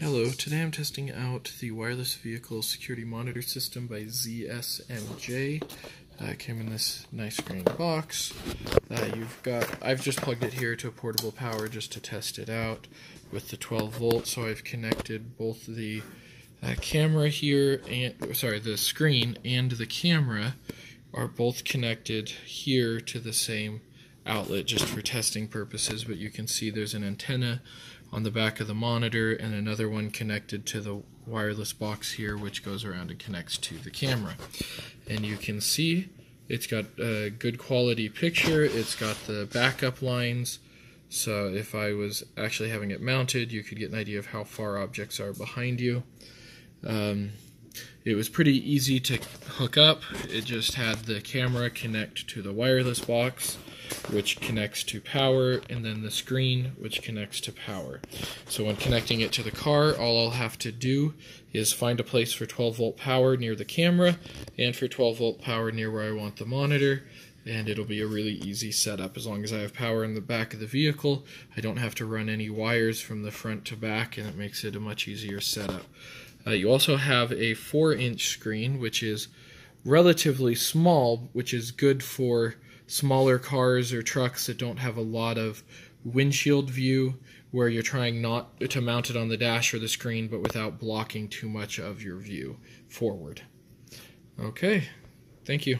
Hello, today I'm testing out the wireless vehicle security monitor system by ZSMJ. Uh, it came in this nice green box. Uh, you've got, I've just plugged it here to a portable power just to test it out with the 12 volt. So I've connected both the uh, camera here and sorry, the screen and the camera are both connected here to the same outlet just for testing purposes. But you can see there's an antenna on the back of the monitor and another one connected to the wireless box here which goes around and connects to the camera. And you can see it's got a good quality picture. It's got the backup lines. So if I was actually having it mounted you could get an idea of how far objects are behind you. Um, it was pretty easy to hook up. It just had the camera connect to the wireless box which connects to power, and then the screen, which connects to power. So when connecting it to the car, all I'll have to do is find a place for 12 volt power near the camera, and for 12 volt power near where I want the monitor, and it'll be a really easy setup as long as I have power in the back of the vehicle. I don't have to run any wires from the front to back, and it makes it a much easier setup. Uh, you also have a 4 inch screen, which is relatively small, which is good for smaller cars or trucks that don't have a lot of windshield view where you're trying not to mount it on the dash or the screen but without blocking too much of your view forward. Okay, thank you.